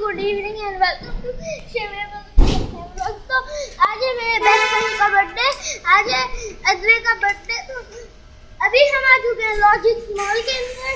Good evening and आज मेरे best friend का बर्थडे आज है अजरे का बर्थडे तो अभी हम आ चुके हैं लॉजिक मॉल के अंदर.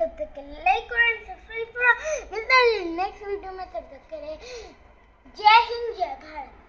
तब तक के लाइक और सब्सक्राइब करो मिलते हैं नेक्स्ट वीडियो में तब तक के लिए जय हिंद जय भारत